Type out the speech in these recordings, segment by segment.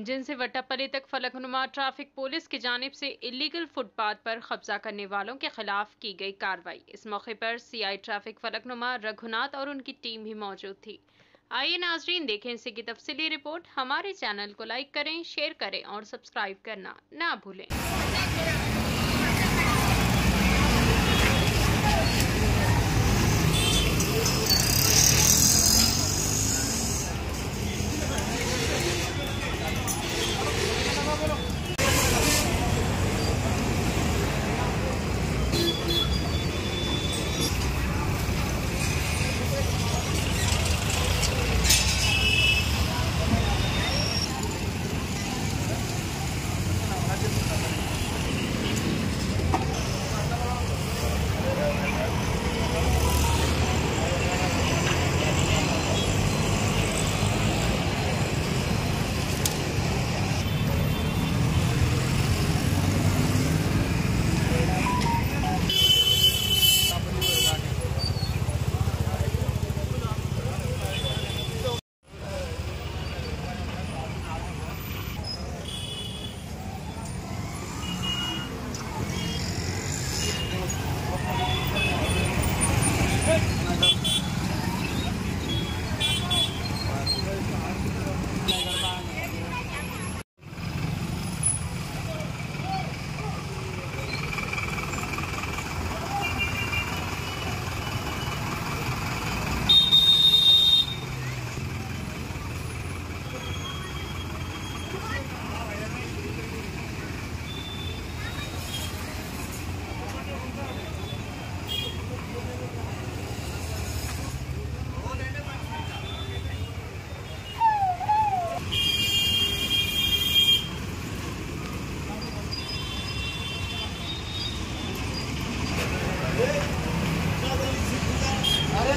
Engine से वट्टापली तक Falaknuma traffic police की जानब से इलीगल फुटपाथ पर कब्जा करने वालों के खिलाफ की गई कार्रवाई। इस मौके पर सीआई ट्रैफ़िक फलकनुमा रघुनाथ और उनकी टीम भी मौजूद थी। आइए नाजरीन देखें इसी की तफसीली रिपोर्ट। हमारे चैनल को लाइक करें, शेयर करें और सब्सक्राइब करना ना भूलें।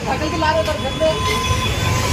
ढकल के ला रहे उधर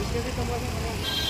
इसके भी कमरा में